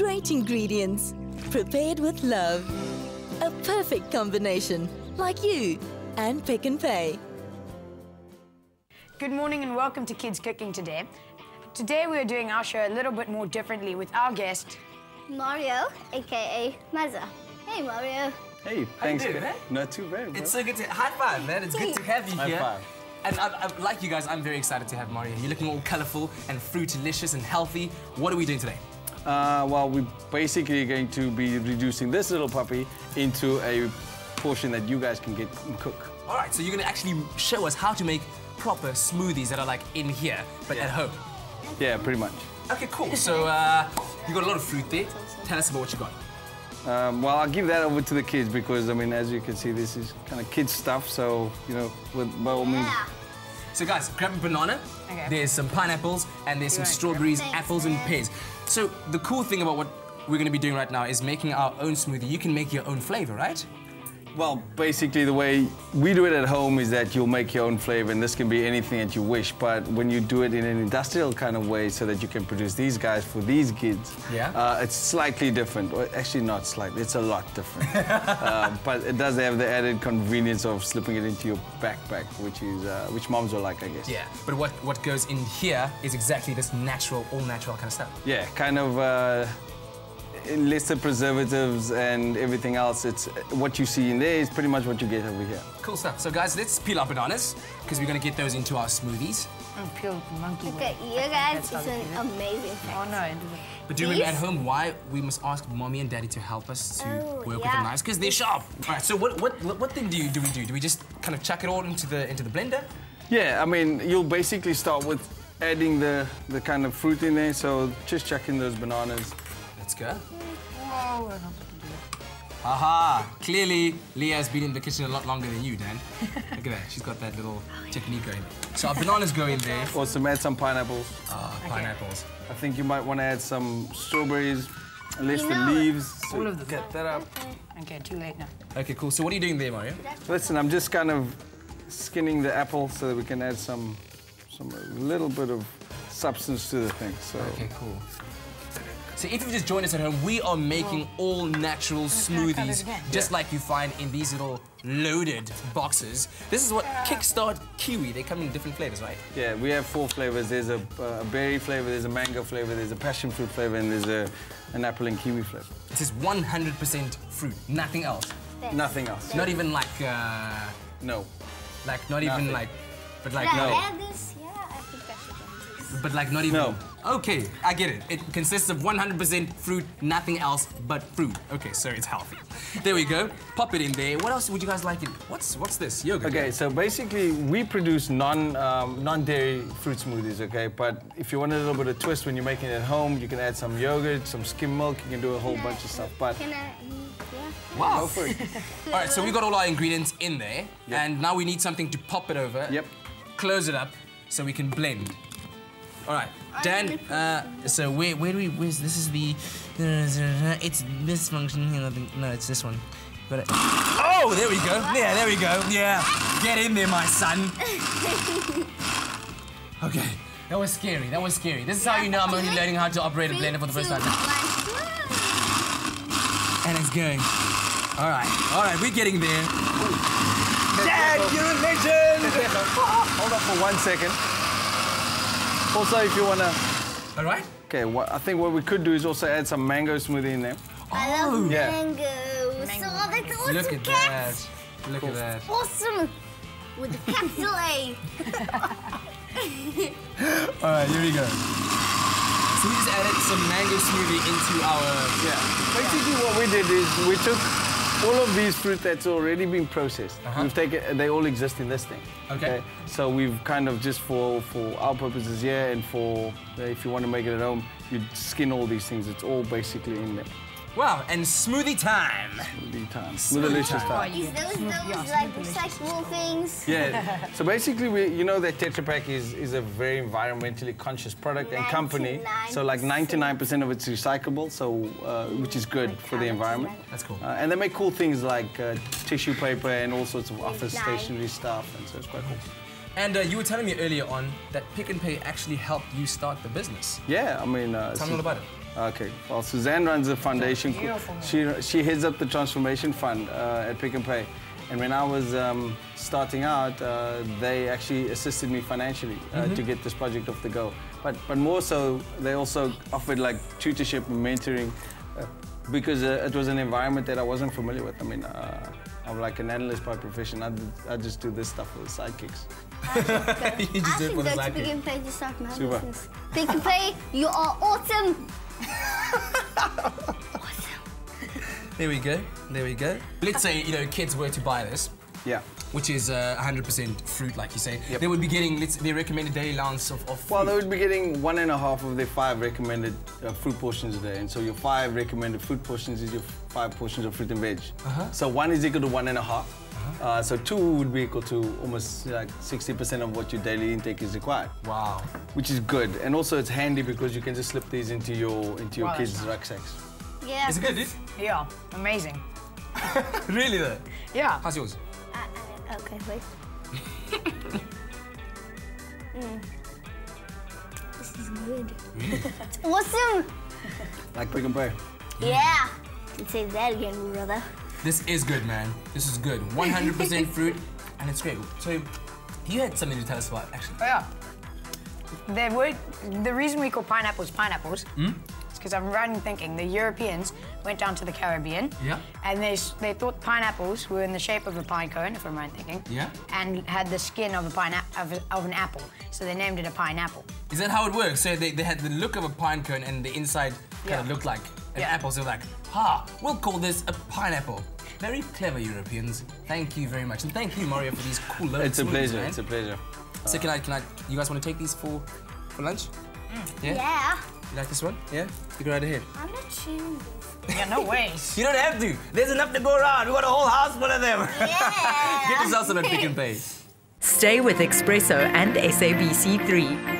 great ingredients, prepared with love. A perfect combination, like you and Pick and Pay. Good morning and welcome to Kids Cooking Today. Today we are doing our show a little bit more differently with our guest. Mario, aka Mazza. Hey, Mario. Hey, thanks. doing, bro. eh? Not too bad, bro. It's so good to high five, man. It's good to have you High here. five. And I, I, like you guys, I'm very excited to have Mario. You're looking all colourful and fruitilicious and healthy. What are we doing today? Uh, well, we're basically going to be reducing this little puppy into a portion that you guys can get and cook. All right, so you're gonna actually show us how to make proper smoothies that are like in here, but at home. Yeah, pretty much. Okay, cool. So uh, you got a lot of fruit there. Tell us about what you got. Um, well, I'll give that over to the kids because, I mean, as you can see, this is kind of kids stuff. So, you know, with, by all means. So guys, grab a banana. Okay. There's some pineapples and there's some Right, strawberries, Thanks, apples, and pears. So the cool thing about what we're going to be doing right now is making our own smoothie. You can make your own flavor, right? Well, basically, the way we do it at home is that you'll make your own flavor, and this can be anything that you wish. But when you do it in an industrial kind of way, so that you can produce these guys for these kids, Yeah. uh, it's slightly different. Well, actually, not slightly. It's a lot different. uh, but it does have the added convenience of slipping it into your backpack, which is uh, which moms will like, I guess. Yeah. But what, what goes in here is exactly this natural, all natural kind of stuff. Yeah, kind of. Lesser preservatives and everything else. It's what you see in there is pretty much what you get over here. Cool stuff. So guys, let's peel our bananas because we're going to get those into our smoothies. Oh, peel monkey. Look at you guys, it's an amazing thing. Oh no. But do you remember at home why we must ask mommy and daddy to help us to Oh, work with the knives? Because they're sharp. All right. So what what what thing do you do we do? Do we just kind of chuck it all into the into the blender? Yeah, I mean, you'll basically start with adding the, the kind of fruit in there. So just chuck in those bananas. Let's go. Aha! Clearly, Lea's been in the kitchen a lot longer than you, Dan. Look at that. She's got that little technique going. So our bananas go in there. Also add some pineapples. Ah, pineapples. I think you might want to add some strawberries, less You the know- leaves. All of the Get that up. Okay, too late now. Okay, cool. So what are you doing there, Mario? Listen, I'm just kind of skinning the apple so that we can add some, some a little bit of substance to the thing. So Okay, cool. So if you've just joined us at home, we are making all natural gonna smoothies, again. just like you find in these little loaded boxes. This is what Kickstart Kiwi. They come in different flavors, right? yeah, we have four flavors. There's a, a berry flavor, there's a mango flavor, there's a passion fruit flavor, and there's a, an apple and kiwi flavor. This is 100% fruit, nothing else. Nothing else. Not even like, uh, No. like not even like, but like Should I no, add this? Yeah, I think I should add this. but like not even. No. Okay, I get it. It consists of 100% fruit, nothing else but fruit. Okay, so it's healthy. There we go. Pop it in there. What else would you guys like? It? What's what's this? Yogurt. Okay, so basically we produce non um, non dairy fruit smoothies. Okay, but if you want a little bit of twist when you're making it at home, you can add some yogurt, some skim milk. You can do a whole bunch of stuff. But Can I? Yeah. Wow. go for it. All right, so we got all our ingredients in there, and now we need something to pop it over. Yep. Close it up so we can blend. All right, Dan. Uh, so where where do we? Where's this? Is the? It's this function here. No, it's this one. Got it. Oh, there we go. Yeah, there we go. Yeah, get in there, my son. Okay, that was scary. That was scary. This is how you know I'm only learning how to operate a blender for the first time. And it's going. All right, all right, we're getting there. Dad, you're a legend. hold up for one second. Also, if you wanna, All right. okay, what, I think what we could do is also add some mango smoothie in there. I love oh. Yeah. mango. So that's awesome Look at cats. that. Look at that. Awesome. With the capital A. All right, here we go. So we just added some mango smoothie into our. Yeah. Basically, what we did is we took all of these fruit that's already been processed. We've taken, they all exist in this thing. Okay. So we've kind of just for for our purposes here and for uh, if you want to make it at home, you skin all these things. It's all basically in there. Wow, and smoothie time. Smoothie time. With delicious time. Is those those like recyclable things? Yeah. so basically, we, you know that Tetra Pak is, is a very environmentally conscious product and company. So like 99% of it's recyclable, so uh, which is good for the environment. That's cool. Uh, and they make cool things like uh, tissue paper and all sorts of office stationery stuff, and so it's quite cool. And uh, you were telling me earlier on that Pick and Pay actually helped you start the business. Yeah, I mean, uh, Tell me all about it. Okay. Well, Suzanne runs the foundation. She she heads up the transformation fund uh, at Pick and Pay. And when I was um, starting out, uh, they actually assisted me financially uh, to get this project off the go. But but more so, they also offered like tutorship and mentoring uh, because uh, it was an environment that I wasn't familiar with. I mean, uh, I'm like an analyst by profession. I, I just do this stuff for the sidekicks. you just I do it should for the go to side Pick gig. and Pay to start my Super. business. Pick and Pay, you are awesome. awesome. There we go. There we go. Let's say you know kids were to buy this, Yeah. which is uh, 100% fruit, like you say. Yep. They would be getting let's, their recommended daily allowance of, of fruit. Well, they would be getting one and a half of their five recommended uh, fruit portions a day. And so your five recommended fruit portions is your five portions of fruit and veg. Uh -huh. So one is equal to one and a half. Uh, so two would be equal to almost like 60% of what your daily intake is required, wow. which is good. And also it's handy because you can just slip these into your into your Wow, kids' nice. rucksacks. Yeah. Is it good, dude? Yeah, amazing. really though? Yeah. How's yours? Uh, uh, okay, wait. Mm. This is good. it's awesome. Like pick and pay. Yeah. Let's say that again, brother. This is good, man. This is good. 100% fruit, and it's great. So, you had something to tell us about, actually. Oh, yeah. The, word, the reason we call pineapples pineapples Hmm? is because I'm right in thinking the Europeans went down to the Caribbean Yeah. and they, they thought pineapples were in the shape of a pine cone, if I'm right in thinking, Yeah. and had the skin of, a pine- of, a, of an apple. So they named it a pineapple. Is that how it works? So they, they had the look of a pine cone and the inside kind of looked like an Yeah. apple. So they're like, ha, we'll call this a pineapple. Very clever Europeans. Thank you very much. And thank you, Mario, for these cool little It's a pleasure. man. It's a pleasure. So can I, can I, you guys want to take these for, for lunch? Mm. Yeah? Yeah. You like this one? Yeah? You go right ahead. I'm not chewing this. Yeah, no ways. You don't have to. There's enough to go around. We got a whole house full of them. Yeah. Get yourself some at Pick and Pay. Stay with Expresso and SABC3.